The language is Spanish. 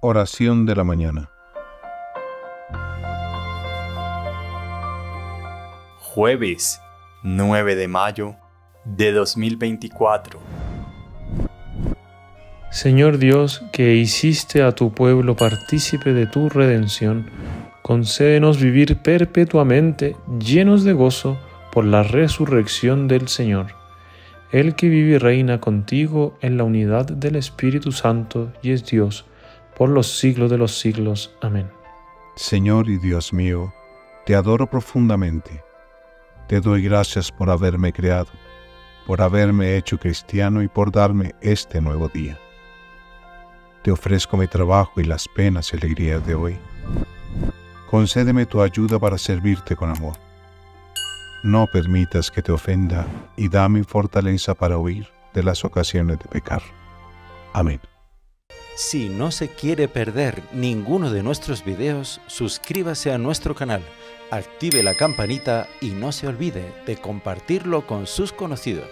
Oración de la mañana. Jueves 9 de mayo de 2024. Señor Dios, que hiciste a tu pueblo partícipe de tu redención, concédenos vivir perpetuamente llenos de gozo por la resurrección del Señor, el que vive y reina contigo en la unidad del Espíritu Santo y es Dios, por los siglos de los siglos. Amén. Señor y Dios mío, te adoro profundamente. Te doy gracias por haberme creado, por haberme hecho cristiano y por darme este nuevo día. Te ofrezco mi trabajo y las penas y alegrías de hoy. Concédeme tu ayuda para servirte con amor. No permitas que te ofenda y dame fortaleza para huir de las ocasiones de pecar. Amén. Si no se quiere perder ninguno de nuestros videos, suscríbase a nuestro canal, active la campanita y no se olvide de compartirlo con sus conocidos.